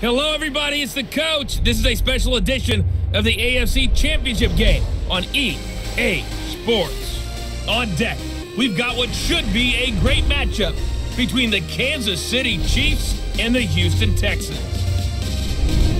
Hello, everybody. It's the coach. This is a special edition of the AFC Championship game on EA Sports. On deck, we've got what should be a great matchup between the Kansas City Chiefs and the Houston Texans.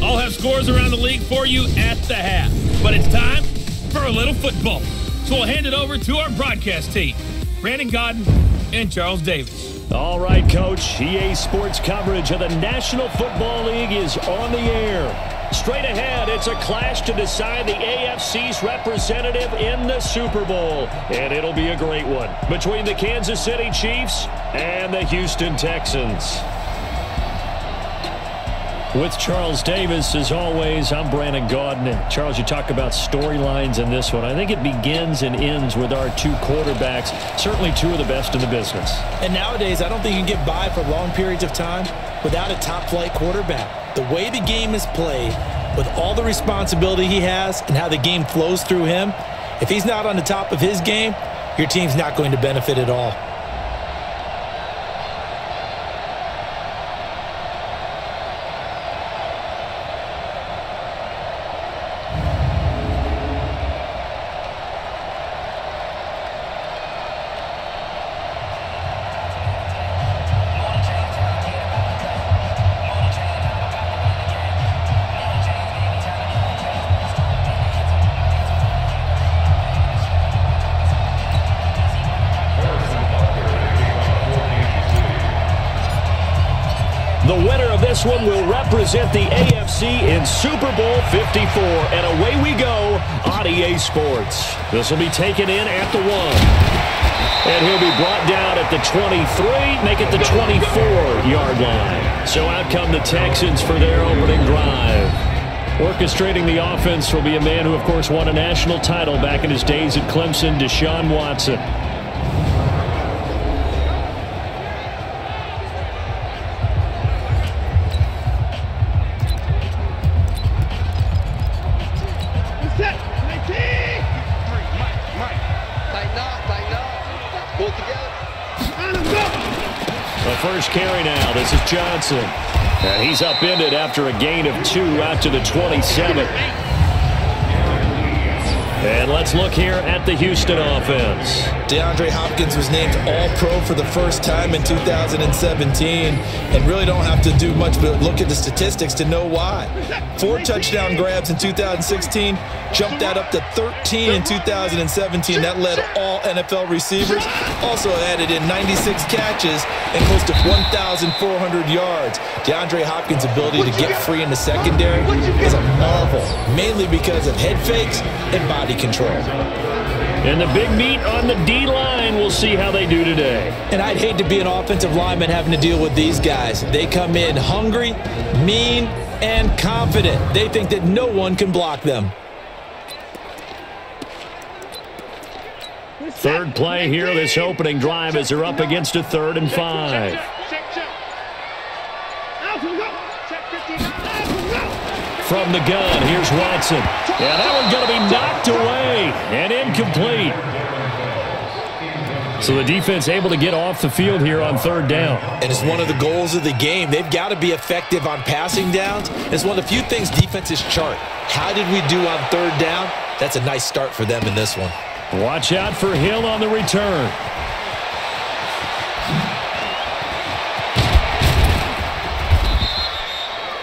I'll have scores around the league for you at the half, but it's time for a little football. So we'll hand it over to our broadcast team, Brandon Gaudin and Charles Davis. All right, Coach. EA Sports coverage of the National Football League is on the air. Straight ahead, it's a clash to decide the AFC's representative in the Super Bowl. And it'll be a great one between the Kansas City Chiefs and the Houston Texans. With Charles Davis, as always, I'm Brandon Gaudin. Charles, you talk about storylines in this one. I think it begins and ends with our two quarterbacks, certainly two of the best in the business. And nowadays, I don't think you can get by for long periods of time without a top-flight quarterback. The way the game is played, with all the responsibility he has and how the game flows through him, if he's not on the top of his game, your team's not going to benefit at all. This one will represent the AFC in Super Bowl 54. And away we go on EA Sports. This will be taken in at the one. And he'll be brought down at the 23, make it the 24-yard line. So out come the Texans for their opening drive. Orchestrating the offense will be a man who, of course, won a national title back in his days at Clemson, Deshaun Watson. And he's upended after a gain of two out to the 27. And let's look here at the Houston offense. DeAndre Hopkins was named All-Pro for the first time in 2017 and really don't have to do much but look at the statistics to know why. Four touchdown grabs in 2016, jumped that up to 13 in 2017. That led all NFL receivers. Also added in 96 catches and close to 1,400 yards. DeAndre Hopkins' ability to get free in the secondary is a marvel, mainly because of head fakes and body control. And the big meat on the D-line. We'll see how they do today. And I'd hate to be an offensive lineman having to deal with these guys. They come in hungry, mean, and confident. They think that no one can block them. Third play here, this opening drive as they're up against a third and five. From the gun, here's Watson. Yeah, that one's going to be knocked away and incomplete. So the defense able to get off the field here on third down. And it's one of the goals of the game. They've got to be effective on passing downs. It's one of the few things defenses chart. How did we do on third down? That's a nice start for them in this one. Watch out for Hill on the return.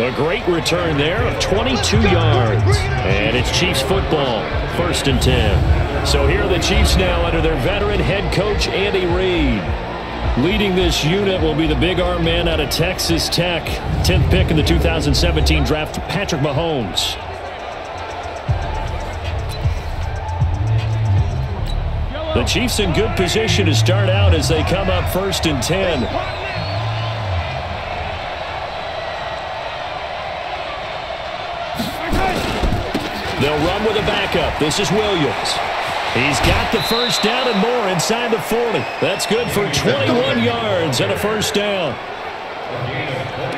A great return there of 22 yards. And it's Chiefs football, first and 10. So here are the Chiefs now under their veteran head coach, Andy Reid. Leading this unit will be the big arm man out of Texas Tech. 10th pick in the 2017 draft, Patrick Mahomes. The Chiefs in good position to start out as they come up first and 10. They'll run with a backup. This is Williams. He's got the first down and more inside the 40. That's good for 21 yards and a first down.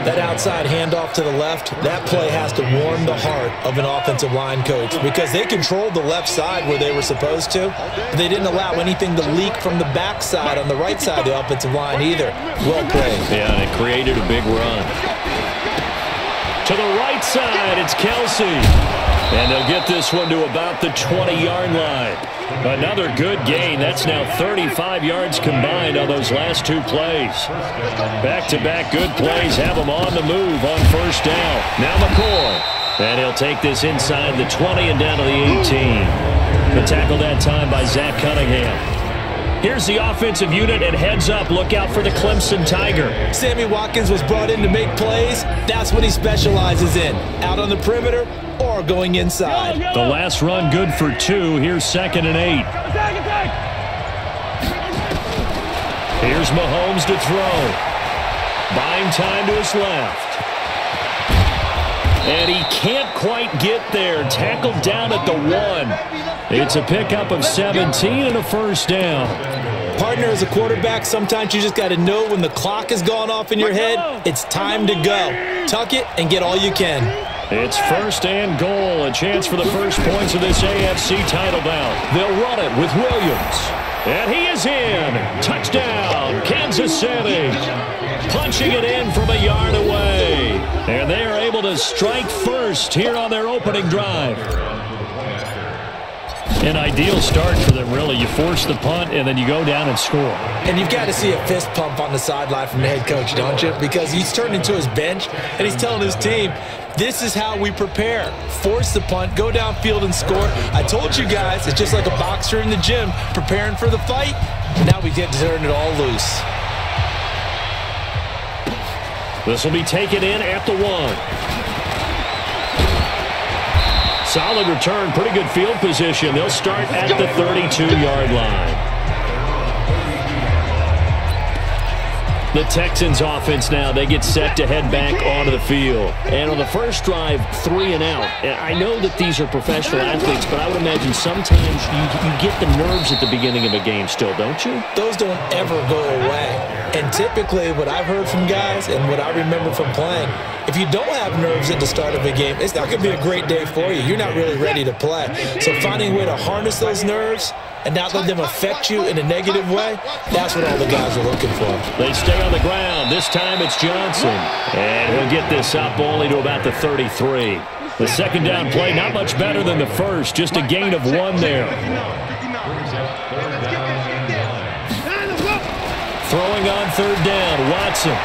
That outside handoff to the left, that play has to warm the heart of an offensive line coach because they controlled the left side where they were supposed to, but they didn't allow anything to leak from the backside on the right side of the offensive line either. Well played. Yeah, and it created a big run. To the right side, it's Kelce. And they'll get this one to about the 20-yard line. Another good gain. That's now 35 yards combined on those last two plays. Back-to-back -back good plays have them on the move on first down. Now McCoy. And he'll take this inside the 20 and down to the 18. The tackle that time by Zach Cunningham. Here's the offensive unit, and heads up, look out for the Clemson Tiger. Sammy Watkins was brought in to make plays. That's what he specializes in, out on the perimeter or going inside. The last run good for two. Here's second and eight. Here's Mahomes to throw. Buying time to his left. And he can't quite get there. Tackled down at the one. It's a pickup of 17 and a first down. Partner, as a quarterback, sometimes you just got to know when the clock has gone off in your head, it's time to go. Tuck it and get all you can. It's first and goal. A chance for the first points of this AFC title bout. They'll run it with Williams. And he is in. Touchdown, Kansas City. Punching it in from a yard away. And they are able to strike first here on their opening drive. An ideal start for them, really. You force the punt, and then you go down and score. And you've got to see a fist pump on the sideline from the head coach, don't you? Because he's turned into his bench, and he's telling his team, this is how we prepare. Force the punt, go downfield and score. I told you guys, it's just like a boxer in the gym preparing for the fight. Now we get to turn it all loose. This will be taken in at the one. Solid return, pretty good field position. They'll start at the 32-yard line. The Texans offense now, they get set to head back onto the field. And on the first drive, three and out. I know that these are professional athletes, but I would imagine sometimes you, you get the nerves at the beginning of a game still, don't you? Those don't ever go away. And typically what I've heard from guys and what I remember from playing, if you don't have nerves at the start of a game, it's not going to be a great day for you. You're not really ready to play. So finding a way to harness those nerves and not let them affect you in a negative way, that's what all the guys are looking for. They stay on the ground. This time it's Johnson. And he'll get this up only to about the 33. The second down play, not much better than the first, just a gain of one there. Throwing on third down, Watson.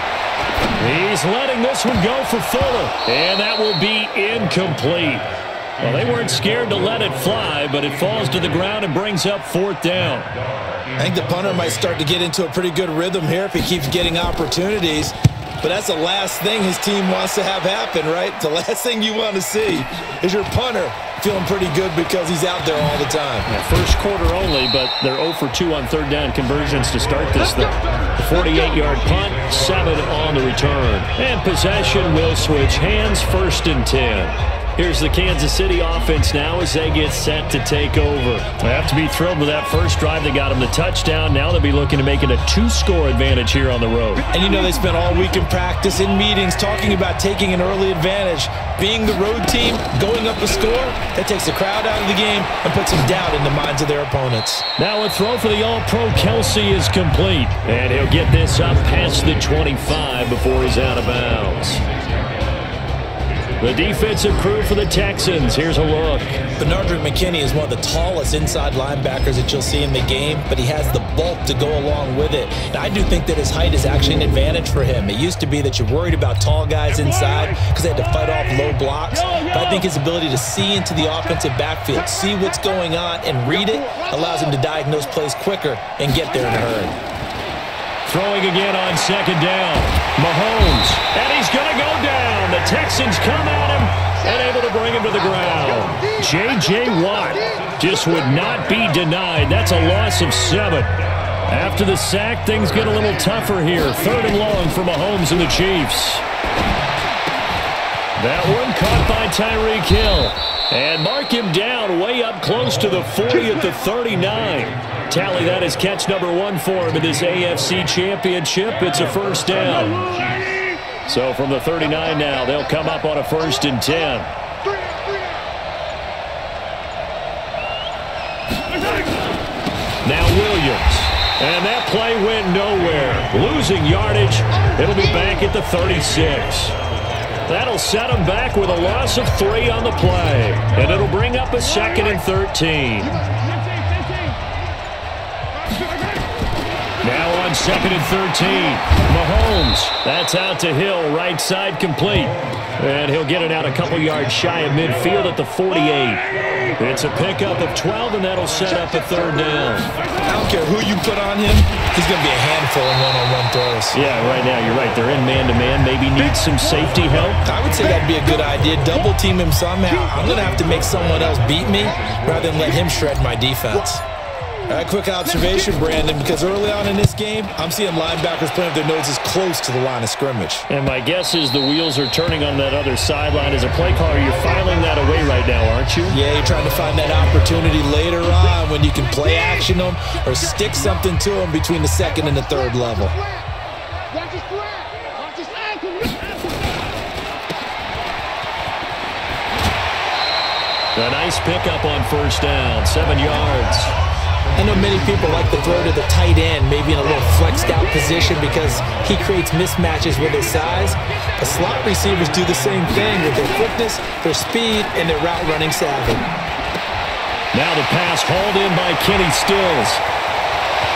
He's letting this one go for Fuller. And that will be incomplete. Well, they weren't scared to let it fly, but it falls to the ground and brings up fourth down. I think the punter might start to get into a pretty good rhythm here if he keeps getting opportunities. But that's the last thing his team wants to have happen, right? The last thing you want to see is your punter feeling pretty good because he's out there all the time. Yeah, first quarter only, but they're 0 for 2 on third down conversions to start this thing. 48-yard punt, 7 on the return. And possession will switch hands first and 10. Here's the Kansas City offense now as they get set to take over. They have to be thrilled with that first drive. They got them the touchdown. Now they'll be looking to make it a two-score advantage here on the road. And you know they spent all week in practice, in meetings, talking about taking an early advantage. Being the road team, going up a score, that takes the crowd out of the game and puts some doubt in the minds of their opponents. Now a throw for the All-Pro Kelce is complete. And he'll get this up past the 25 before he's out of bounds. The defensive crew for the Texans. Here's a look. Benardrick McKinney is one of the tallest inside linebackers that you'll see in the game, but he has the bulk to go along with it. And I do think that his height is actually an advantage for him. It used to be that you're worried about tall guys inside because they had to fight off low blocks. But I think his ability to see into the offensive backfield, see what's going on, and read it allows him to diagnose plays quicker and get there in a hurry. Throwing again on second down. Mahomes. And he's going to go down. Texans come at him and able to bring him to the ground. J.J. Watt just would not be denied. That's a loss of seven. After the sack, things get a little tougher here. Third and long for Mahomes and the Chiefs. That one caught by Tyreek Hill. And mark him down way up close to the 40 at the 39. Tally that is catch number one for him in this AFC Championship. It's a first down. So from the 39 now, they'll come up on a first and 10. Now Williams. And that play went nowhere. Losing yardage. It'll be back at the 36. That'll set them back with a loss of three on the play. And it'll bring up a second and 13. On second and 13. Mahomes. That's out to Hill. Right side complete. And he'll get it out a couple yards shy of midfield at the 48. It's a pickup of 12, and that'll set up a third down. I don't care who you put on him. He's going to be a handful in one-on-one throws. Yeah, right now you're right. They're in man-to-man. -man. Maybe need some safety help. I would say that'd be a good idea. Double team him somehow. I'm going to have to make someone else beat me rather than let him shred my defense. Right, quick observation, Brandon, because early on in this game, I'm seeing linebackers playing with their noses close to the line of scrimmage. And my guess is the wheels are turning on that other sideline. As a play caller, you're filing that away right now, aren't you? Yeah, you're trying to find that opportunity later on when you can play action them or stick something to them between the second and the third level. A nice pickup on first down, seven yards. I know many people like to throw to the tight end, maybe in a little flexed out position because he creates mismatches with his size. The slot receivers do the same thing with their quickness, their speed, and their route running savvy. Now the pass hauled in by Kenny Stills.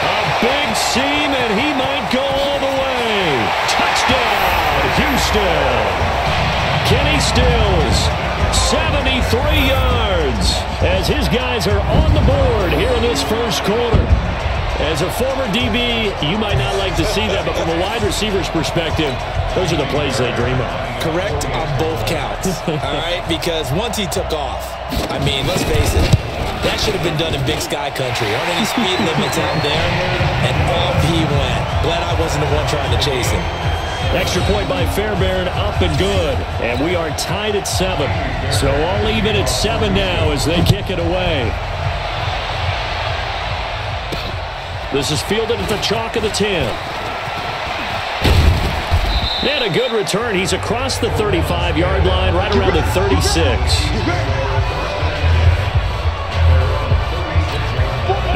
A big seam, and he might go all the way. Touchdown, Houston. Kenny Stills, 73 yards as his guys are on the board here in this first quarter. As a former DB, you might not like to see that, but from a wide receiver's perspective, those are the plays they dream of. Correct on both counts, all right? Because once he took off, I mean, let's face it, that should have been done in Big Sky Country. Aren't any speed limits out there? And off he went. Glad I wasn't the one trying to chase him. Extra point by Fairbairn, up and good. And we are tied at seven. So all even at seven now as they kick it away. This is fielded at the chalk of the 10. And a good return. He's across the 35-yard line, right around the 36.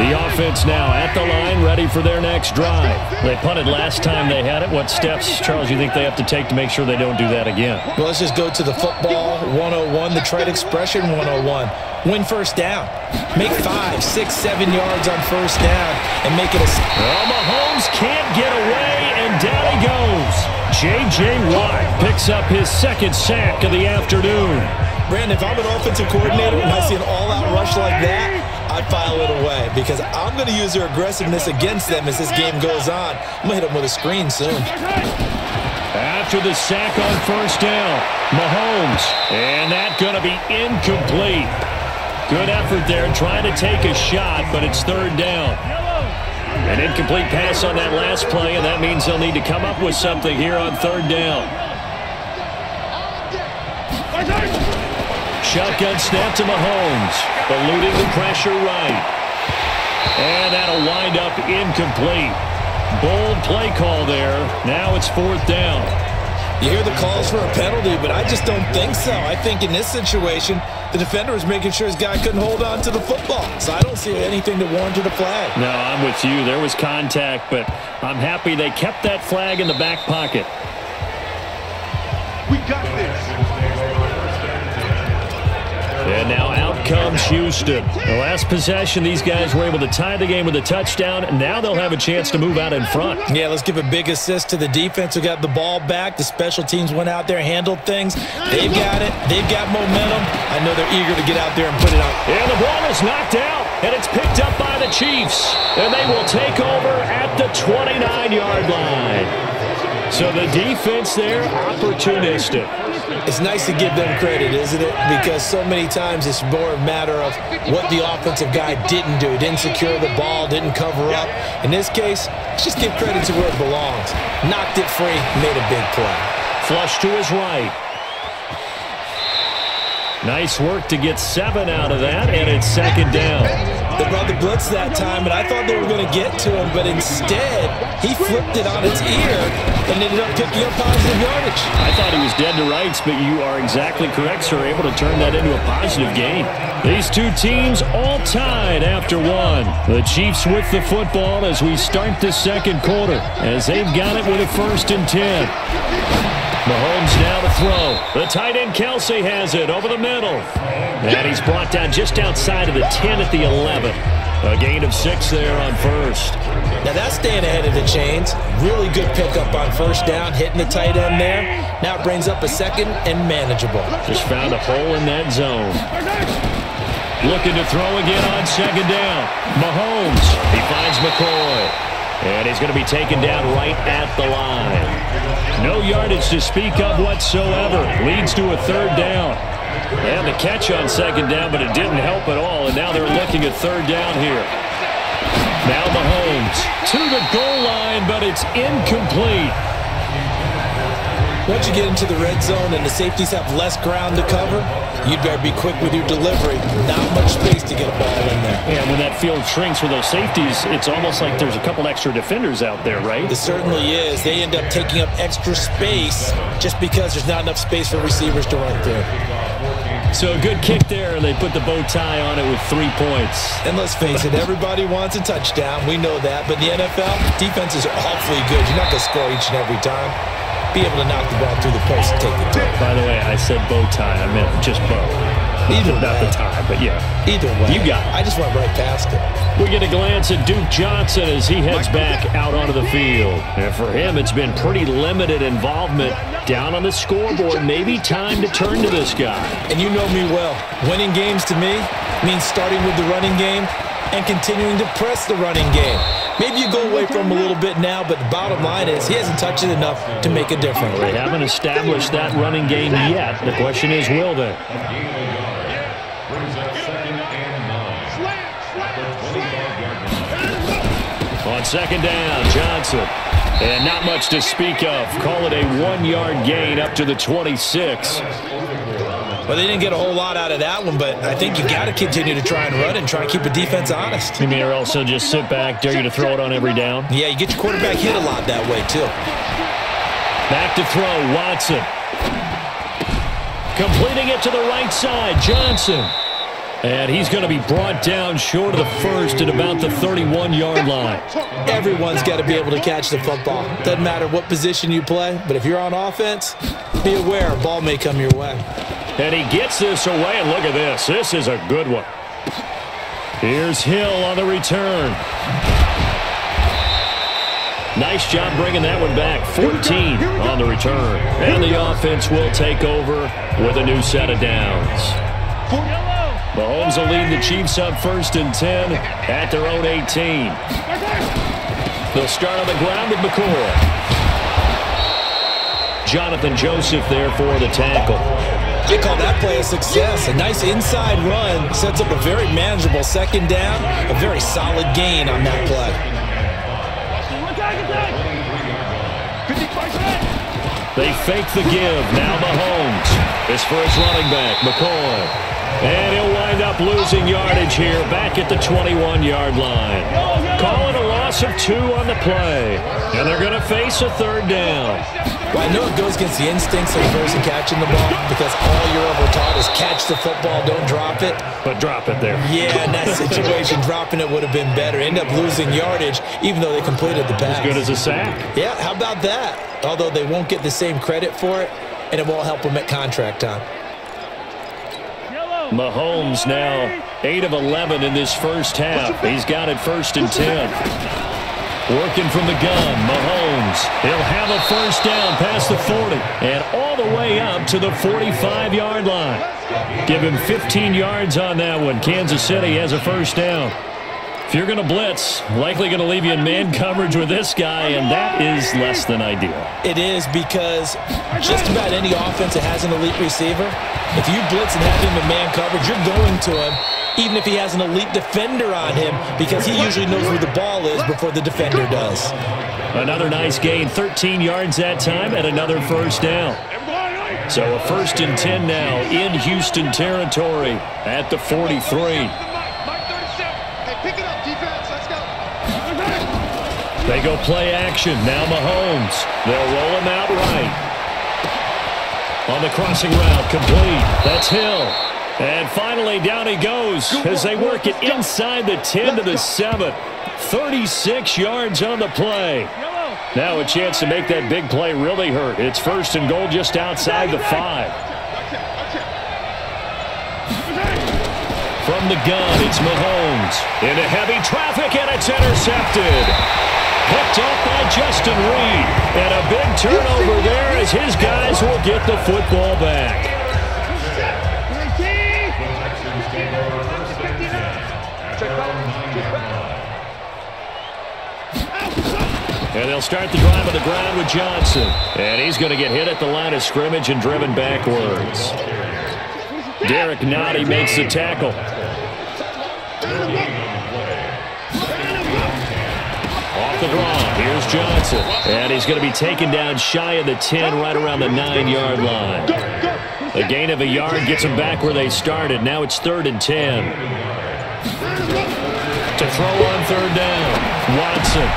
The offense now at the line, ready for their next drive. They punted last time they had it. What steps, Charles, you think they have to take to make sure they don't do that again? Well, let's just go to the football 101, the trade expression 101. Win first down. Make five, six, seven yards on first down and make it a... Well, Mahomes can't get away, and down he goes. J.J. Watt picks up his second sack of the afternoon. Brandon, if I'm an offensive coordinator and I see an all-out rush like that, I file it away because I'm going to use their aggressiveness against them as this game goes on. I'm going to hit them with a screen soon. After the sack on first down, Mahomes. And that's going to be incomplete. Good effort there trying to take a shot, but it's third down. An incomplete pass on that last play, and that means they'll need to come up with something here on third down. Shotgun snap to Mahomes. Eluding the pressure right. And that'll wind up incomplete. Bold play call there. Now it's fourth down. You hear the calls for a penalty, but I just don't think so. I think in this situation, the defender was making sure his guy couldn't hold on to the football. So I don't see anything to warrant a flag. No, I'm with you. There was contact, but I'm happy they kept that flag in the back pocket. We got And now out comes Houston. The last possession, these guys were able to tie the game with a touchdown. Now they'll have a chance to move out in front. Yeah, let's give a big assist to the defense who got the ball back. The special teams went out there, handled things. They've got it. They've got momentum. I know they're eager to get out there and put it on. And the ball is knocked out, and it's picked up by the Chiefs. And they will take over at the 29-yard line. So the defense there, opportunistic. It's nice to give them credit, isn't it? Because so many times it's more a matter of what the offensive guy didn't do. Didn't secure the ball, didn't cover up. In this case, just give credit to where it belongs. Knocked it free, made a big play. Flush to his right. Nice work to get seven out of that, and it's second down. They brought the blitz that time, and I thought they were going to get to him, but instead, he flipped it on its ear and ended up picking up positive yardage. I thought he was dead to rights, but you are exactly correct, sir. Able to turn that into a positive gain. These two teams all tied after one. The Chiefs with the football as we start the second quarter, as they've got it with a first and ten. Mahomes now to throw. The tight end Kelce has it over the middle. And he's brought down just outside of the 10 at the 11. A gain of six there on first. Now that's staying ahead of the chains. Really good pickup on first down, hitting the tight end there. Now it brings up a second and manageable. Just found a hole in that zone. Looking to throw again on second down. Mahomes. He finds McCoy. And he's going to be taken down right at the line. No yardage to speak of whatsoever. Leads to a third down. And the catch on second down, but it didn't help at all. And now they're looking at third down here. Now Mahomes to the goal line, but it's incomplete. Once you get into the red zone and the safeties have less ground to cover, you'd better be quick with your delivery. Not much space to get a ball in there. Yeah, when that field shrinks with those safeties, it's almost like there's a couple extra defenders out there, right? It certainly is. They end up taking up extra space just because there's not enough space for receivers to run through. So a good kick there, and they put the bow tie on it with three points. And let's face it, everybody wants a touchdown. We know that. But the NFL, defenses are awfully good. You're not going to score each and every time be able to knock the ball through the post and take the throw. By the way, I said bow tie. I meant just bow. Either Not way. the tie, but yeah. Either way. You got it. I just went right past it. We get a glance at Duke Johnson as he heads back out onto the field. And for him, it's been pretty limited involvement down on the scoreboard. Maybe time to turn to this guy. And you know me well. Winning games to me means starting with the running game and continuing to press the running game. Maybe you go away from him a little bit now, but the bottom line is he hasn't touched it enough to make a difference. They haven't established that running game yet. The question is, will they? On second down, Johnson. And not much to speak of. Call it a one-yard gain up to the 26. Well, they didn't get a whole lot out of that one, but I think you got to continue to try and run and try and keep a defense honest. You mean or also just sit back, dare you to throw it on every down? Yeah, you get your quarterback hit a lot that way, too. Back to throw, Watson. Completing it to the right side, Johnson. And he's going to be brought down short of the first at about the 31-yard line. Everyone's got to be able to catch the football. Doesn't matter what position you play, but if you're on offense, be aware a ball may come your way. And he gets this away, and look at this. This is a good one. Here's Hill on the return. Nice job bringing that one back. 14 on the return. And the offense will take over with a new set of downs. Mahomes will lead the Chiefs up first and 10 at their own 18. They'll start on the ground with McCoy. Johnathan Joseph there for the tackle. They call that play a success. A nice inside run sets up a very manageable second down. A very solid gain on that play. They fake the give. Now Mahomes. This for his running back, McCoy. And he'll wind up losing yardage here back at the 21-yard line. Calling a loss of two on the play. And they're going to face a third down. Well, I know it goes against the instincts of the person catching the ball because all you're ever taught is catch the football, don't drop it. But drop it there. Yeah, in that situation, dropping it would have been better. End up losing yardage even though they completed the pass. As good as a sack. Yeah, how about that? Although they won't get the same credit for it, and it won't help them at contract time. Mahomes now 8 of 11 in this first half. He's got it first and 10. Working from the gun, Mahomes. He'll have a first down past the 40 and all the way up to the 45-yard line. Give him 15 yards on that one. Kansas City has a first down. If you're going to blitz, likely going to leave you in man coverage with this guy, and that is less than ideal. It is because just about any offense that has an elite receiver, if you blitz and have him in man coverage, you're going to him even if he has an elite defender on him because he usually knows where the ball is before the defender does. Another nice gain, 13 yards that time, and another first down. So a first and 10 now in Houston territory at the 43. They go play action. Now Mahomes. They'll roll him out right. On the crossing route, complete. That's Hill. And finally, down he goes as they work it inside the 10 to the 7. 36 yards on the play. Now a chance to make that big play really hurt. It's first and goal just outside the five. From the gun, it's Mahomes. Into heavy traffic, and it's intercepted. Picked up by Justin Reid. And a big turnover there as his guys will get the football back. And they'll start the drive on the ground with Johnson. And he's going to get hit at the line of scrimmage and driven backwards. Derrick Nnadi makes the tackle. Off the draw, here's Johnson. And he's going to be taken down shy of the 10, right around the 9-yard line. A gain of a yard gets him back where they started. Now it's third and 10. To throw on third down, Watson.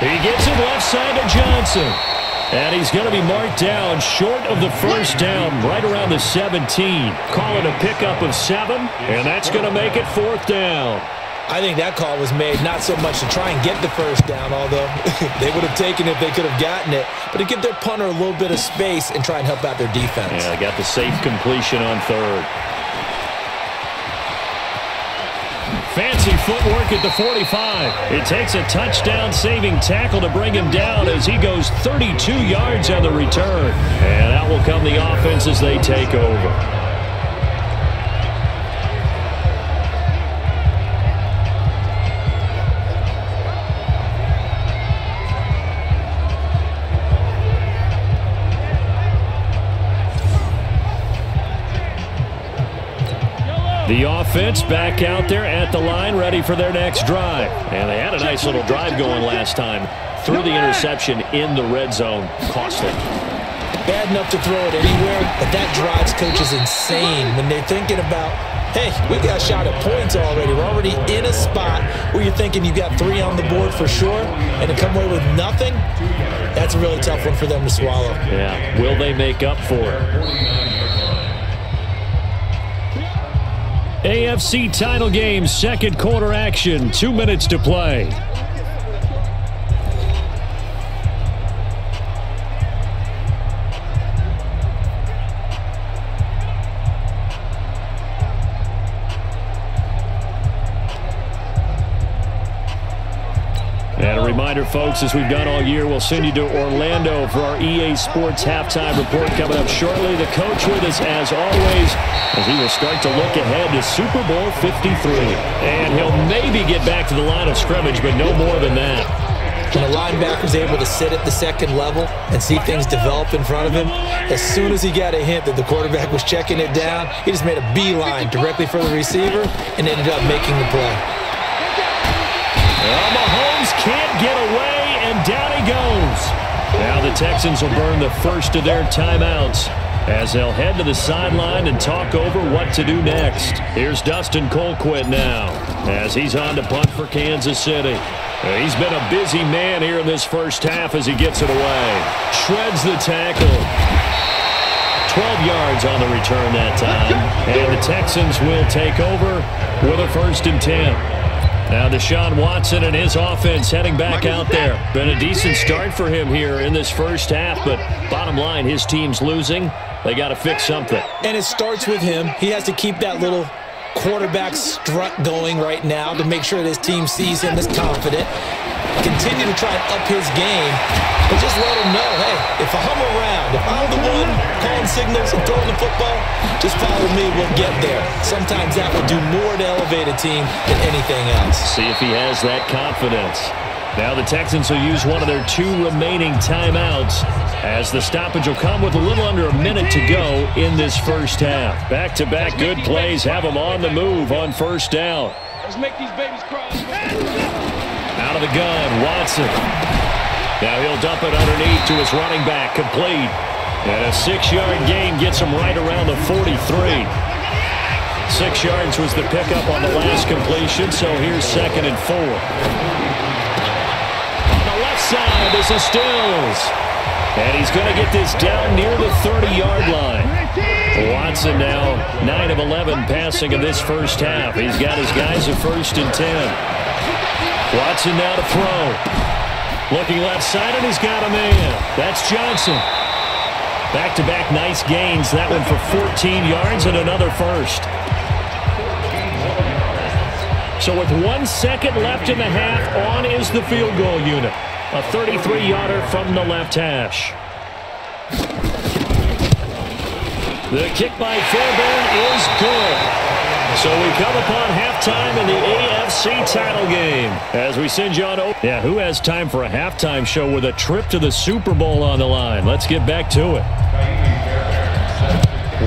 He gets it left side to Johnson. And he's going to be marked down short of the first down, right around the 17. Call it a pickup of seven, and that's going to make it fourth down. I think that call was made not so much to try and get the first down, although they would have taken it if they could have gotten it, but to give their punter a little bit of space and try and help out their defense. Yeah, they got the safe completion on third. Fancy footwork at the 45. It takes a touchdown-saving tackle to bring him down as he goes 32 yards on the return. And out will come the offense as they take over. The offense back out there at the line, ready for their next drive. And they had a nice little drive going last time. Threw the interception in the red zone. Costly. Bad enough to throw it anywhere, but that drives coaches insane when they're thinking about, hey, we got shot at points already. We're already in a spot where you're thinking you've got three on the board for sure, and to come away with nothing, that's a really tough one for them to swallow. Yeah. Will they make up for it? AFC title game, second quarter action, two minutes to play. Folks, as we've done all year, we'll send you to Orlando for our EA Sports halftime report coming up shortly. The coach with us, as always, as he will start to look ahead to Super Bowl 53. And he'll maybe get back to the line of scrimmage, but no more than that. When a linebacker's able to sit at the second level and see things develop in front of him, as soon as he got a hint that the quarterback was checking it down, he just made a beeline directly for the receiver and ended up making the play. Can't get away, and down he goes. Now the Texans will burn the first of their timeouts as they'll head to the sideline and talk over what to do next. Here's Dustin Colquitt now as he's on to punt for Kansas City. He's been a busy man here in this first half as he gets it away. Shreds the tackle. 12 yards on the return that time. And the Texans will take over with a first and 10. Now Deshaun Watson and his offense heading back out there. Been a decent start for him here in this first half, but bottom line, his team's losing. They got to fix something. And it starts with him. He has to keep that little quarterback strut going right now to make sure that his team sees him as confident continue to try and up his game, but just let him know, hey, if I'm around, if I'm the one calling signals and throwing the football, just follow me, we'll get there. Sometimes that will do more to elevate a team than anything else. See if he has that confidence. Now the Texans will use one of their two remaining timeouts as the stoppage will come with a little under a minute to go in this first half. Back-to-back -back good plays have them on the move on first down. Let's make these babies cry. Out of the gun, Watson. Now he'll dump it underneath to his running back, complete. And a six-yard gain gets him right around the 43. Six yards was the pickup on the last completion, so here's second and four. On the left side, this is Stills. And he's going to get this down near the 30-yard line. Watson now 9 of 11 passing in this first half. He's got his guys at first and 10. Watson now to throw. Looking left side, and he's got a man. That's Johnson. Back-to-back -back nice gains. That one for 14 yards and another first. So with one second left in the half, on is the field goal unit. A 33-yarder from the left hash. The kick by Fairbairn is good. So we come upon halftime in the AFC title game. As we send you on over. Yeah, who has time for a halftime show with a trip to the Super Bowl on the line? Let's get back to it.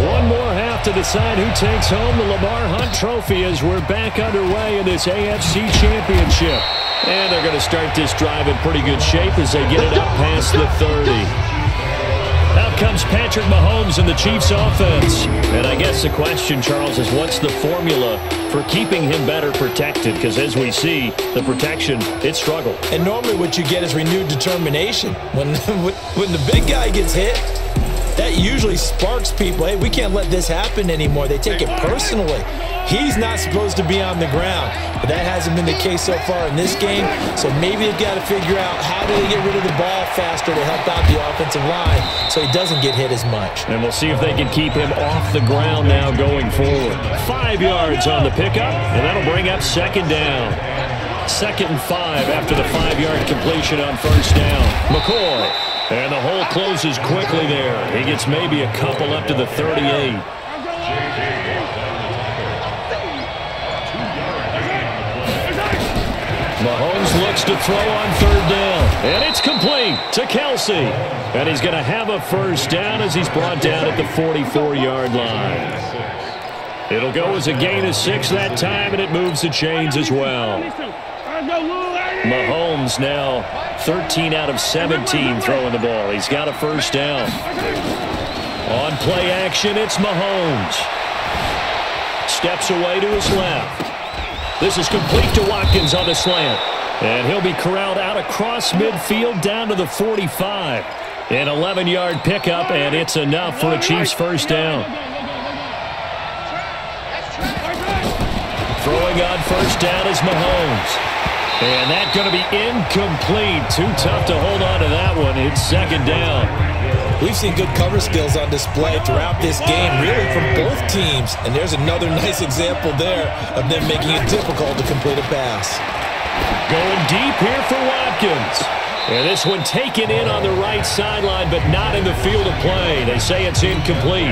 One more half to decide who takes home the Lamar Hunt Trophy as we're back underway in this AFC Championship. And they're going to start this drive in pretty good shape as they get it up past the 30 comes Patrick Mahomes and the Chiefs offense. And I guess the question, Charles, is what's the formula for keeping him better protected? Because as we see, the protection, it struggled. And normally what you get is renewed determination. When, when the big guy gets hit, that usually sparks people. Hey, we can't let this happen anymore. They take it personally. He's not supposed to be on the ground, but that hasn't been the case so far in this game. So maybe they've got to figure out how do they get rid of the ball faster to help out the offensive line so he doesn't get hit as much. And we'll see if they can keep him off the ground now going forward. Five yards on the pickup, and that'll bring up second down. Second and five after the five-yard completion on first down. McCoy. And the hole closes quickly there. He gets maybe a couple up to the 38. Mahomes looks to throw on third down. And it's complete to Kelce. And he's going to have a first down as he's brought down at the 44-yard line. It'll go as a gain of six that time, and it moves the chains as well. Mahomes now 13 out of 17 throwing the ball. He's got a first down. On play action, it's Mahomes. Steps away to his left. This is complete to Watkins on the slant. And he'll be corralled out across midfield down to the 45. An 11-yard pickup, and it's enough for a Chiefs first down. Throwing on first down is Mahomes. And that's going to be incomplete. Too tough to hold on to that one. It's second down. We've seen good cover skills on display throughout this game, really from both teams. And there's another nice example there of them making it difficult to complete a pass. Going deep here for Watkins. And this one taken in on the right sideline, but not in the field of play. They say it's incomplete.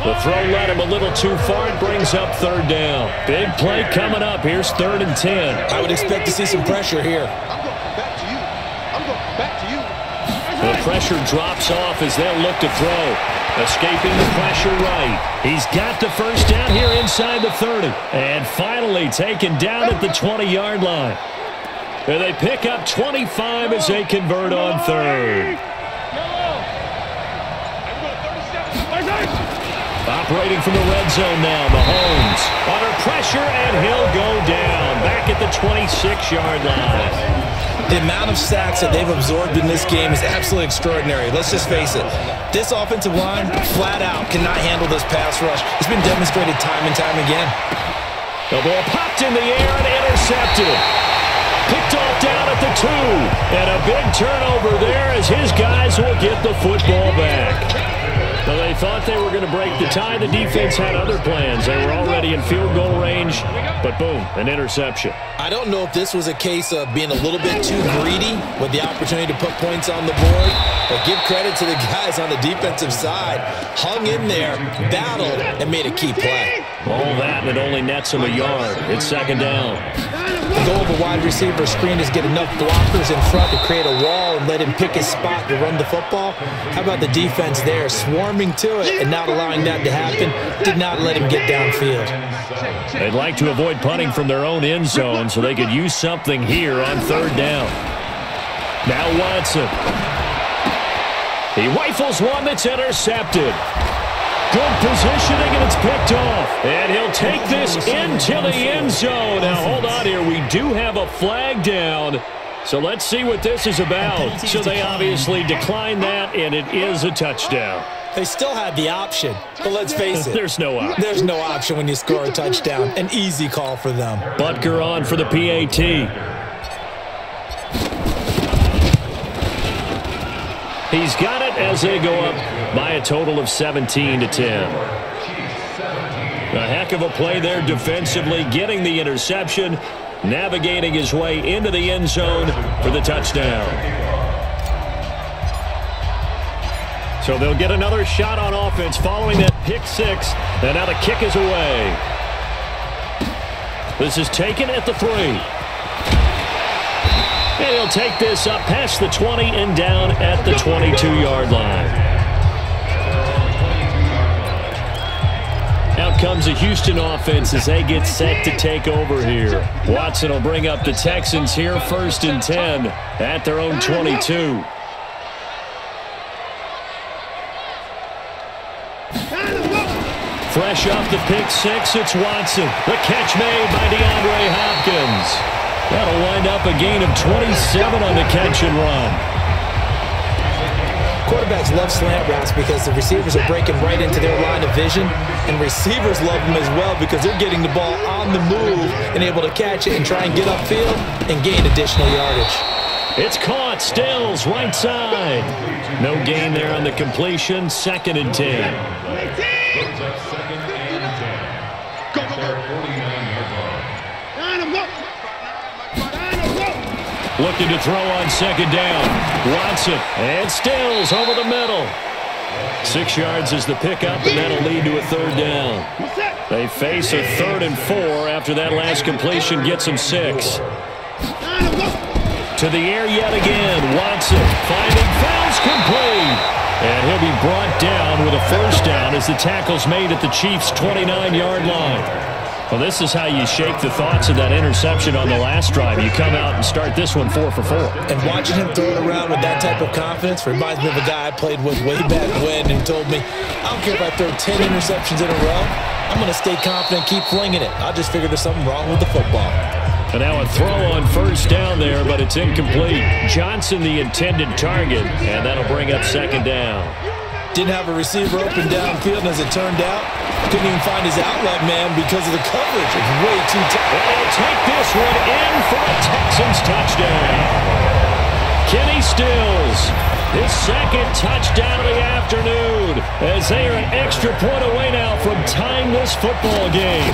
The throw led him a little too far. It brings up third down. Big play coming up. Here's third and ten. I would expect to see some pressure here. I'm going back to you. I'm going back to you. The pressure drops off as they'll look to throw. Escaping the pressure right. He's got the first down here inside the 30. And finally taken down at the 20-yard line. And they pick up 25 as they convert on third. Operating from the red zone now, Mahomes. Under pressure, and he'll go down. Back at the 26-yard line. The amount of sacks that they've absorbed in this game is absolutely extraordinary. Let's just face it. This offensive line, flat out, cannot handle this pass rush. It's been demonstrated time and time again. The ball popped in the air and intercepted. Picked off down at the two. And a big turnover there as his guys will get the football back. Well, they thought they were going to break the tie. The defense had other plans. They were already in field goal range, but boom, an interception. I don't know if this was a case of being a little bit too greedy with the opportunity to put points on the board, but give credit to the guys on the defensive side. Hung in there, battled, and made a key play. All that, and it only nets him a yard. It's second down. The goal of a wide receiver screen is get enough blockers in front to create a wall and let him pick his spot to run the football. How about the defense there, swarming to it and not allowing that to happen? Did not let him get downfield. They'd like to avoid punting from their own end zone so they could use something here on third down. Now Watson. He rifles one that's intercepted. Good positioning, and it's picked off. And he'll take this into the end zone. Now, hold on here. We do have a flag down. So let's see what this is about. So they obviously declined that, and it is a touchdown. They still had the option, but let's face it. There's no option. There's no option when you score a touchdown. An easy call for them. Butker on for the PAT. He's got it as they go up by a total of 17 to 10. A heck of a play there defensively, getting the interception, navigating his way into the end zone for the touchdown. So they'll get another shot on offense following that pick six. And now the kick is away. This is taken at the three. And he'll take this up past the 20 and down at the 22-yard line. Out comes the Houston offense as they get set to take over here. Watson will bring up the Texans here first and 10 at their own 22. Fresh off the pick six, it's Watson. The catch made by DeAndre Hopkins. That'll wind up a gain of 27 on the catch and run. Quarterbacks love slant routes because the receivers are breaking right into their line of vision, and receivers love them as well because they're getting the ball on the move and able to catch it and try and get upfield and gain additional yardage. It's caught. Stills right side. No gain there on the completion. Second and 10. Looking to throw on second down. Watson and Stills over the middle. Six yards is the pickup, and that'll lead to a third down. They face a third and four after that last completion gets them six. To the air yet again. Watson finding Fells complete. And he'll be brought down with a first down as the tackle's made at the Chiefs' 29-yard line. Well, this is how you shake the thoughts of that interception on the last drive. You come out and start this one four for four. And watching him throw it around with that type of confidence reminds me of a guy I played with way back when and told me, I don't care if I throw 10 interceptions in a row. I'm going to stay confident keep flinging it. I just figured there's something wrong with the football. And now a throw on first down there, but it's incomplete. Johnson the intended target, and that'll bring up second down. Didn't have a receiver open downfield, and as it turned out, couldn't even find his outlet man because of the coverage. It's way too tight. They'll take this one in for a Texans touchdown. Kenny Stills, his second touchdown of the afternoon, as they are an extra point away now from tying this football game.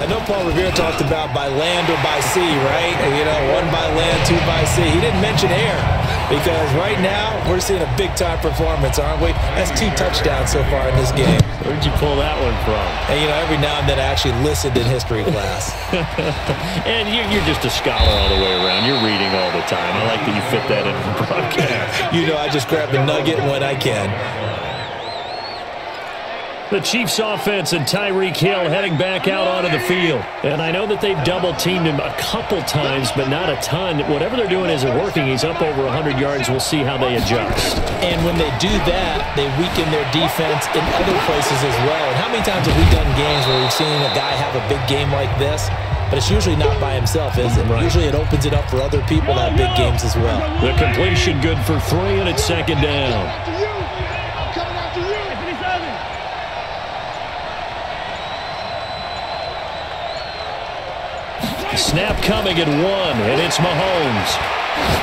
I know Paul Revere talked about by land or by sea, right? You know, one by land, two by sea. He didn't mention air because right now we're seeing a big-time performance, aren't we? That's two touchdowns so far in this game. Where'd you pull that one from? And, you know, every now and then I actually listened in history class. and you, are just a scholar all the way around. You're reading all the time. I like that you fit that in the broadcast. you know, I just grab a nugget when I can. The Chiefs offense and Tyreek Hill heading back out onto the field. And I know that they've double-teamed him a couple times, but not a ton. Whatever they're doing isn't working. He's up over 100 yards. We'll see how they adjust. And when they do that, they weaken their defense in other places as well. And how many times have we done games where we've seen a guy have a big game like this? But it's usually not by himself, is it? Right. Usually it opens it up for other people to have big games as well. The completion good for three, and it's second down. Snap coming at one, and it's Mahomes.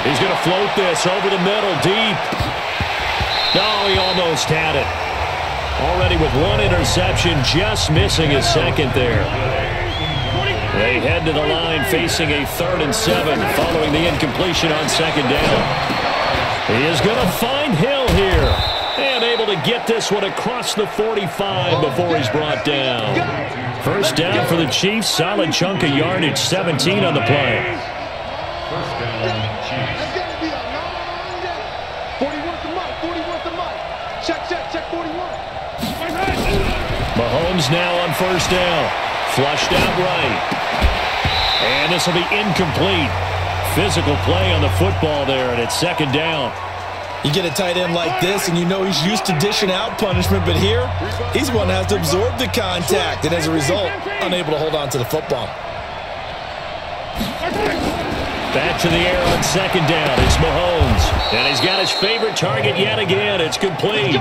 He's going to float this over the middle, deep. No, he almost had it. Already with one interception, just missing his second there. They head to the line facing a third and seven following the incompletion on second down. He is going to find Hill here. And able to get this one across the 45 before he's brought down. First down for the Chiefs. Solid chunk of yardage. 17 on the play. First down, Chiefs. Mahomes now on first down. Flushed out right. And this will be incomplete. Physical play on the football there, and it's second down. You get a tight end like this, and you know he's used to dishing out punishment, but here, he's one that has to absorb the contact, and as a result, unable to hold on to the football. Back to the air on second down. It's Mahomes. And he's got his favorite target yet again. It's complete.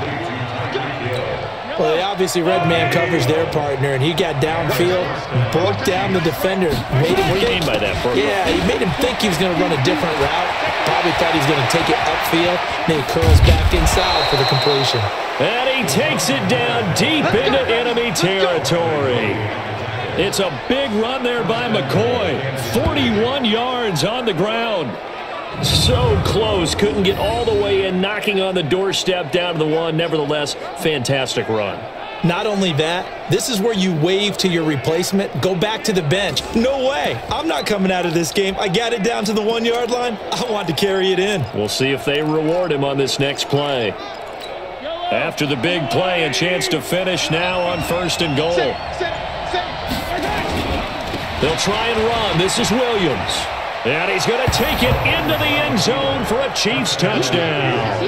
Well, they obviously red man covers their partner, and he got downfield, broke down the defender. Made him what do you mean by that? Yeah, he made him think he was going to run a different route Probably thought he's going to take it upfield. Then he curls back inside for the completion. And he takes it down deep into enemy territory. It's a big run there by McCoy. 41 yards on the ground. So close. Couldn't get all the way in, knocking on the doorstep down to the one. Nevertheless, fantastic run. Not only that, this is where you wave to your replacement, go back to the bench. No way. I'm not coming out of this game. I got it down to the one-yard line. I want to carry it in. We'll see if they reward him on this next play. After the big play, a chance to finish now on first and goal. They'll try and run. This is Williams. And he's going to take it into the end zone for a Chiefs touchdown.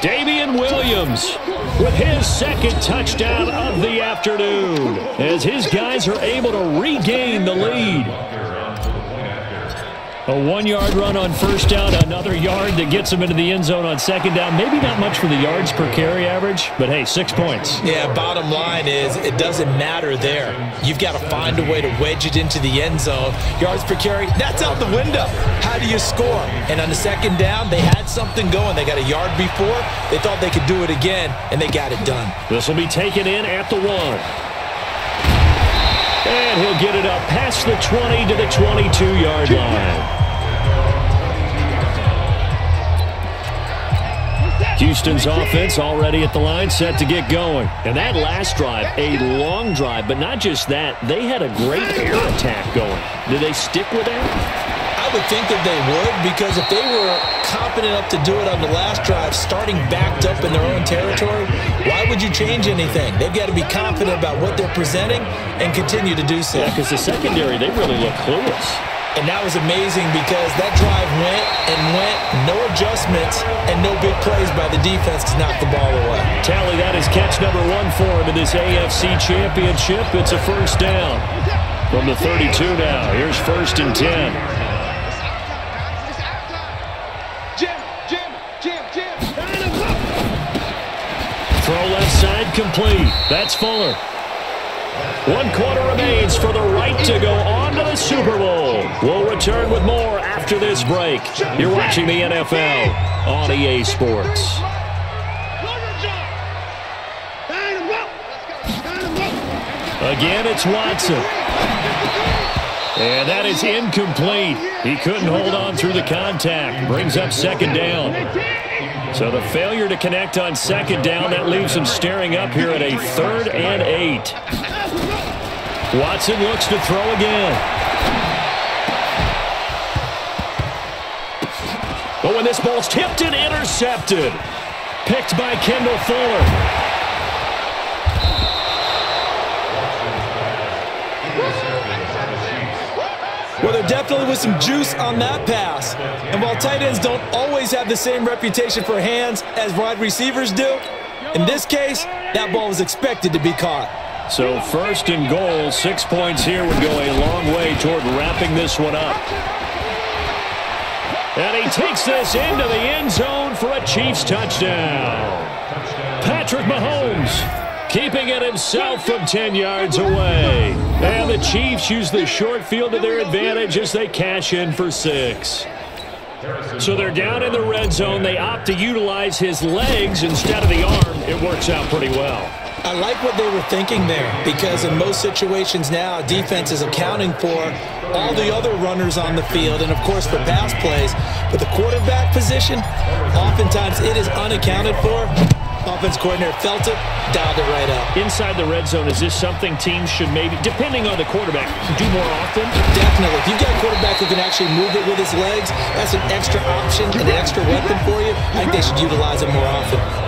Damien Williams with his second touchdown of the afternoon as his guys are able to regain the lead. A one-yard run on first down, another yard that gets him into the end zone on second down. Maybe not much for the yards per carry average, but hey, six points. Yeah, bottom line is it doesn't matter there. You've got to find a way to wedge it into the end zone. Yards per carry, that's out the window. How do you score? And on the second down, they had something going. They got a yard before. They thought they could do it again, and they got it done. This will be taken in at the one. And he'll get it up past the 20 to the 22-yard line. Houston's offense already at the line, set to get going. And that last drive, a long drive, but not just that. They had a great air attack going. Did they stick with that? I would think that they would because if they were confident enough to do it on the last drive, starting backed up in their own territory, why would you change anything? They've got to be confident about what they're presenting and continue to do so. Yeah, because the secondary, they really look clueless. And that was amazing because that drive went and went, no adjustments, and no big plays by the defense to knock the ball away. Tally, that is catch number one for him in this AFC Championship. It's a first down from the 32 now. Here's first and 10. Throw left side complete. That's Fuller. One quarter remains for the right to go Super Bowl. We'll return with more after this break. You're watching the NFL on EA Sports. Again, it's Watson. And that is incomplete. He couldn't hold on through the contact. Brings up second down. So the failure to connect on second down, that leaves him staring up here at a third and eight. Watson looks to throw again. But when this ball's tipped and intercepted, picked by Kendall Fuller. Well, there definitely was some juice on that pass. And while tight ends don't always have the same reputation for hands as wide receivers do, in this case, that ball was expected to be caught. So first and goal, six points here would go a long way toward wrapping this one up. And he takes this into the end zone for a Chiefs touchdown. Patrick Mahomes keeping it himself from 10 yards away. And the Chiefs use the short field to their advantage as they cash in for six. So they're down in the red zone. They opt to utilize his legs instead of the arm. It works out pretty well. I like what they were thinking there because in most situations now, defense is accounting for all the other runners on the field and, of course, for pass plays. But the quarterback position, oftentimes it is unaccounted for. Offense coordinator felt it, dialed it right up. Inside the red zone, is this something teams should maybe, depending on the quarterback, do more often? Definitely. If you've got a quarterback who can actually move it with his legs, that's an extra option, an extra weapon for you. I think they should utilize it more often.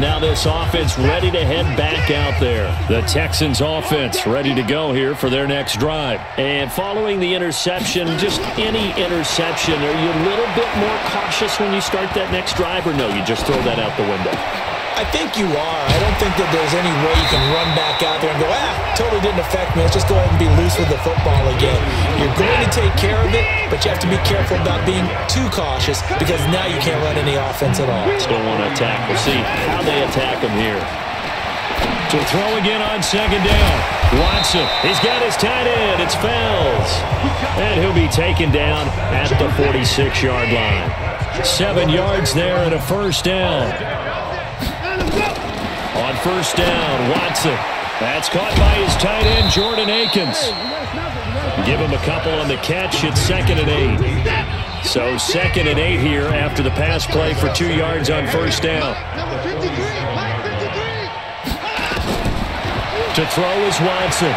Now this offense ready to head back out there. The Texans offense ready to go here for their next drive. And following the interception, just any interception, are you a little bit more cautious when you start that next drive or no, you just throw that out the window? I think you are. I don't think that there's any way you can run back out there and go, ah, totally didn't affect me. Let's just go ahead and be loose with the football again. You're going to take care of it, but you have to be careful about being too cautious because now you can't run any offense at all. Still want to attack. We'll see how they attack them here. To throw again on second down. Watson, he's got his tight end. It's Fells. And he'll be taken down at the 46-yard line. Seven yards there and a first down. On first down, Watson. That's caught by his tight end, Jordan Akins. Give him a couple on the catch. It's second and eight. So second and eight here after the pass play for two yards on first down. To throw is Watson.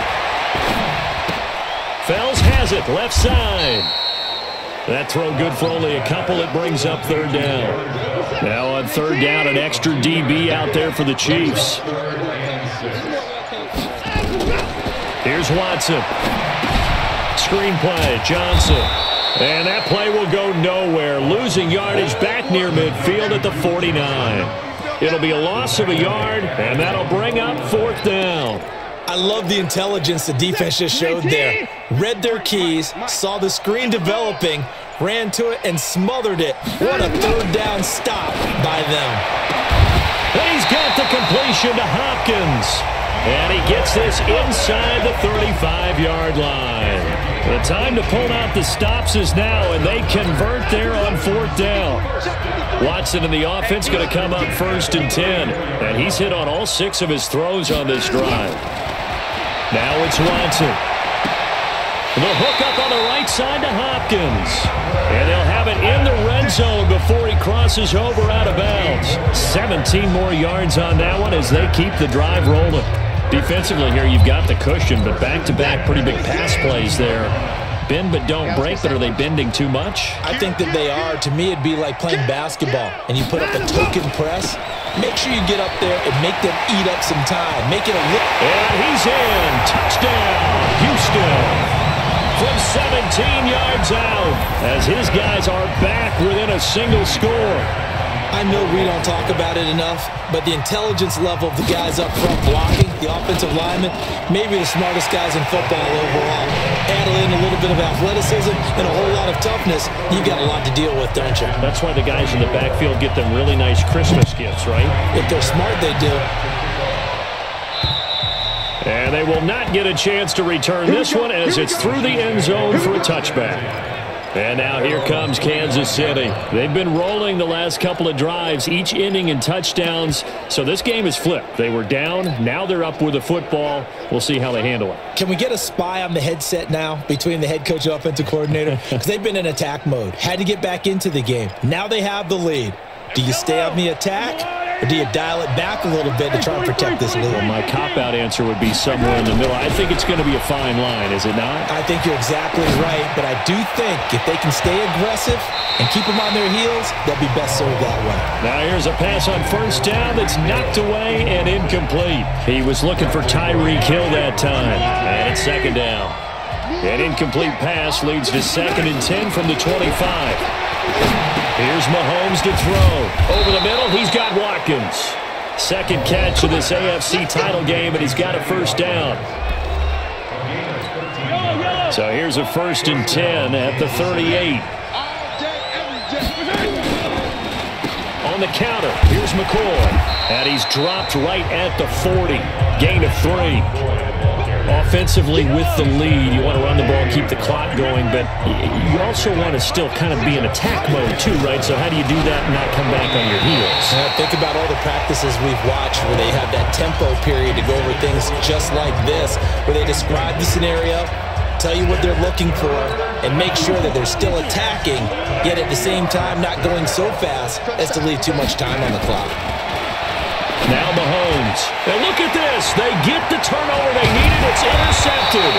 Fells has it, left side. That throw good for only a couple. It brings up third down. Now on third down, an extra DB out there for the Chiefs. Here's Watson. Screen play, Johnson. And that play will go nowhere. Losing yardage back near midfield at the 49. It'll be a loss of a yard, and that'll bring up fourth down. I love the intelligence the defense just showed there. Read their keys, saw the screen developing, ran to it, and smothered it. What a third down stop by them. And he's got the completion to Hopkins. And he gets this inside the 35-yard line. The time to pull out the stops is now, and they convert there on fourth down. Watson in the offense going to come up first and 10. And he's hit on all six of his throws on this drive. Now it's Watson. The hook up on the right side to Hopkins. And they'll have it in the red zone before he crosses over out of bounds. 17 more yards on that one as they keep the drive rolling. Defensively here, you've got the cushion, but back-to-back -back pretty big pass plays there. Bend but don't break, but are they bending too much? I think that they are. To me, it'd be like playing basketball, and you put up a token press. Make sure you get up there and make them eat up some time. Make it a look. And he's in. Touchdown, Houston. From 17 yards out, as his guys are back within a single score. I know we don't talk about it enough, but the intelligence level of the guys up front blocking, the offensive linemen, maybe the smartest guys in football overall. Add in a little bit of athleticism and a whole lot of toughness, You've got a lot to deal with, don't you? That's why the guys in the backfield get them really nice Christmas gifts, right? If they're smart, they do. And they will not get a chance to return this one as it's through the end zone for a touchback. And now here comes Kansas City. They've been rolling the last couple of drives, each inning in touchdowns. So this game is flipped. They were down. Now they're up with the football. We'll see how they handle it. Can we get a spy on the headset now between the head coach and offensive coordinator? Because they've been in attack mode. Had to get back into the game. Now they have the lead. Do you stay on the attack? Or do you dial it back a little bit to try and protect this lead? Well, my cop-out answer would be somewhere in the middle. I think it's going to be a fine line, is it not? I think you're exactly right, but I do think if they can stay aggressive and keep them on their heels, they'll be best served that way. Now here's a pass on first down that's knocked away and incomplete. He was looking for Tyreek Hill that time. And it's second down. An incomplete pass leads to second and 10 from the 25. Here's Mahomes to throw. Over the middle, he's got Watkins. Second catch of this AFC title game, and he's got a first down. So here's a first and 10 at the 38. On the counter, here's McCoy. And he's dropped right at the 40. Gain of three. Offensively with the lead, you want to run the ball and keep the clock going, but you also want to still kind of be in attack mode too, right? So how do you do that and not come back on your heels? Uh, think about all the practices we've watched where they have that tempo period to go over things just like this, where they describe the scenario, tell you what they're looking for, and make sure that they're still attacking, yet at the same time not going so fast as to leave too much time on the clock. Now Mahomes. And look at this. They get the turnover they needed. It's intercepted.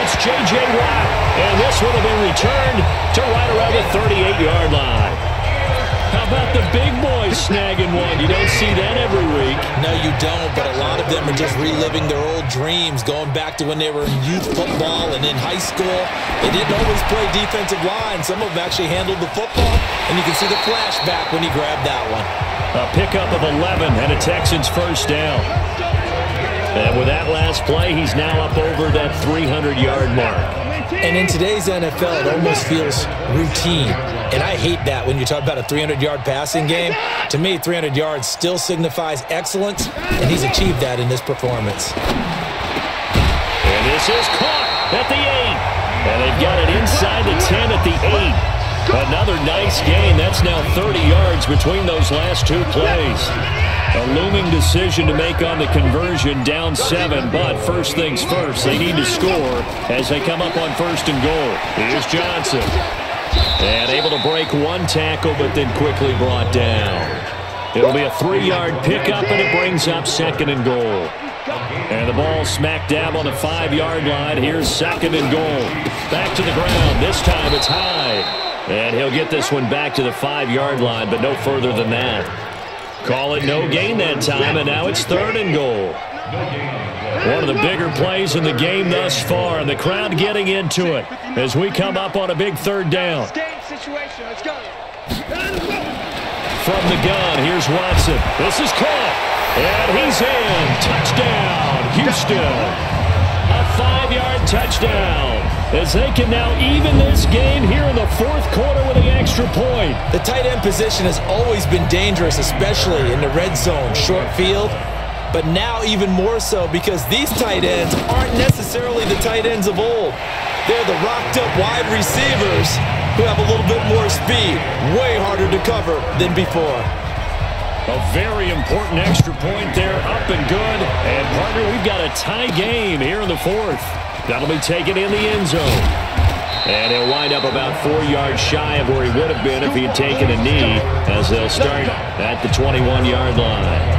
It's J.J. Watt. And this would have been returned to right around the 38-yard line. How about the big boys snagging one? You don't see that every week. No, you don't, but a lot of them are just reliving their old dreams, going back to when they were in youth football and in high school. They didn't always play defensive line. Some of them actually handled the football, and you can see the flashback when he grabbed that one. A pickup of 11 and a Texans first down. And with that last play, he's now up over that 300-yard mark. And in today's NFL, it almost feels routine. And I hate that when you talk about a 300-yard passing game. To me, 300 yards still signifies excellence, and he's achieved that in this performance. And this is caught at the 8. And they've got it inside the 10 at the 8. Another nice gain. That's now 30 yards between those last two plays. A looming decision to make on the conversion, down seven, but first things first, they need to score as they come up on first and goal. Here's Johnson. And able to break one tackle, but then quickly brought down. It'll be a three-yard pickup, and it brings up second and goal. And the ball smack dab on the five-yard line. Here's second and goal. Back to the ground. This time it's Hyde. And he'll get this one back to the five-yard line, but no further than that. Call it no gain that time, and now it's third and goal. One of the bigger plays in the game thus far, and the crowd getting into it as we come up on a big third down. From the gun, here's Watson. This is caught, and he's in. Touchdown, Houston. A five-yard touchdown as they can now even this game here in the fourth quarter with an extra point. The tight end position has always been dangerous, especially in the red zone, short field, but now even more so because these tight ends aren't necessarily the tight ends of old. They're the rocked-up wide receivers who have a little bit more speed, way harder to cover than before. A very important extra point there, up and good. And, partner, we've got a tie game here in the fourth. That'll be taken in the end zone. And he'll wind up about four yards shy of where he would have been if he had taken a knee as they'll start at the 21-yard line.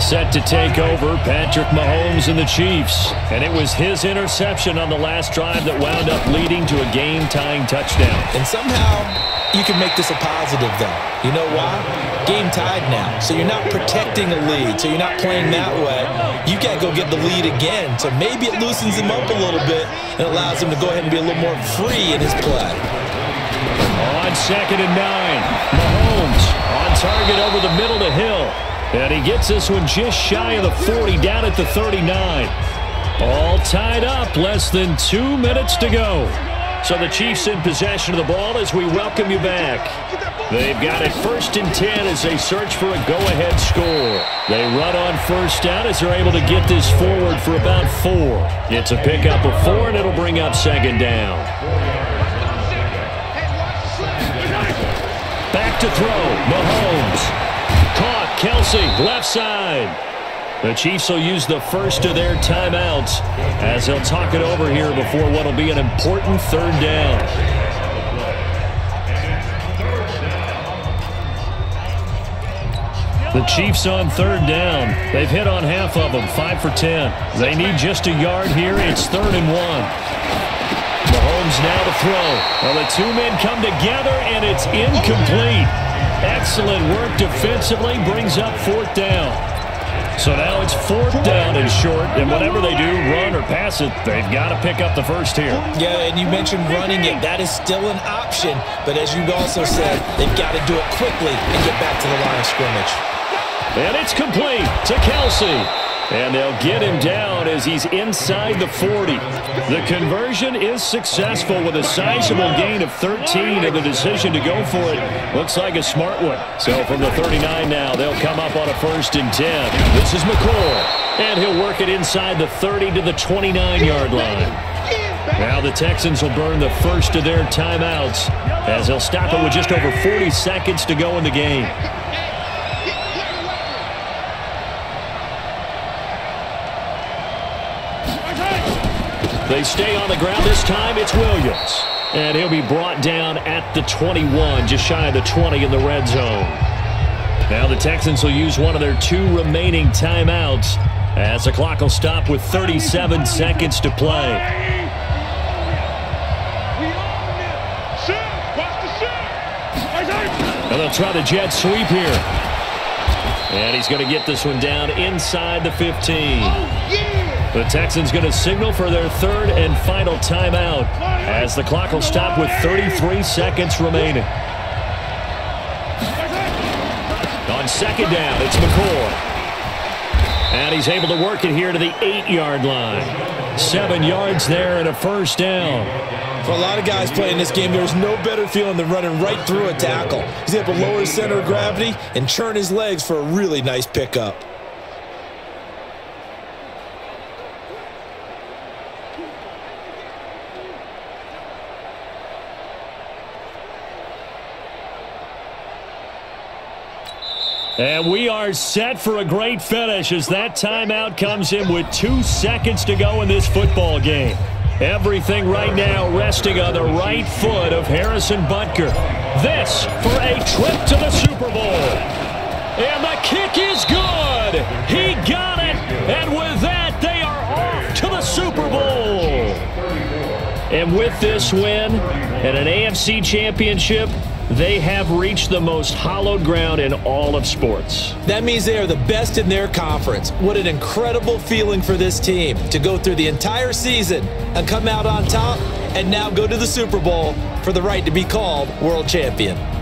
Set to take over, Patrick Mahomes and the Chiefs. And it was his interception on the last drive that wound up leading to a game-tying touchdown. And somehow you can make this a positive, though. You know why? Game tied now. So you're not protecting a lead. So you're not playing that way. You got to go get the lead again. So maybe it loosens him up a little bit and allows him to go ahead and be a little more free in his play. On second and nine, Mahomes on target over the middle to Hill. And he gets this one just shy of the 40, down at the 39. All tied up, less than two minutes to go. So the Chiefs in possession of the ball as we welcome you back. They've got it first and 10 as they search for a go-ahead score. They run on first down as they're able to get this forward for about four. It's a pickup of four, and it'll bring up second down. Back to throw, Mahomes. Kelce, left side. The Chiefs will use the first of their timeouts as they'll talk it over here before what will be an important third down. The Chiefs on third down. They've hit on half of them, five for ten. They need just a yard here. It's third and one. Mahomes now to throw. Well, the two men come together, and it's incomplete. Excellent work defensively brings up fourth down. So now it's fourth down and short, and whatever they do, run or pass it, they've got to pick up the first here. Yeah, and you mentioned running it. That is still an option, but as you also said, they've got to do it quickly and get back to the line of scrimmage. And it's complete to Kelce. And they'll get him down as he's inside the 40. The conversion is successful with a sizable gain of 13, and the decision to go for it looks like a smart one. So from the 39 now, they'll come up on a first and 10. This is McCoy, and he'll work it inside the 30 to the 29-yard line. Now the Texans will burn the first of their timeouts as they'll stop it with just over 40 seconds to go in the game. They stay on the ground this time. It's Williams. And he'll be brought down at the 21, just shy of the 20 in the red zone. Now the Texans will use one of their two remaining timeouts as the clock will stop with 37 seconds to play. And they'll try the jet sweep here. And he's going to get this one down inside the 15. The Texans going to signal for their third and final timeout as the clock will stop with 33 seconds remaining. On second down, it's McCoy. And he's able to work it here to the eight-yard line. Seven yards there and a first down. For a lot of guys playing this game, there's no better feeling than running right through a tackle. He's able to lower his center of gravity and churn his legs for a really nice pickup. And we are set for a great finish as that timeout comes in with two seconds to go in this football game. Everything right now resting on the right foot of Harrison Butker. This for a trip to the Super Bowl. And the kick is good. He got it. And with that, they are off to the Super Bowl. And with this win and an AFC championship, they have reached the most hallowed ground in all of sports. That means they are the best in their conference. What an incredible feeling for this team to go through the entire season and come out on top and now go to the Super Bowl for the right to be called world champion.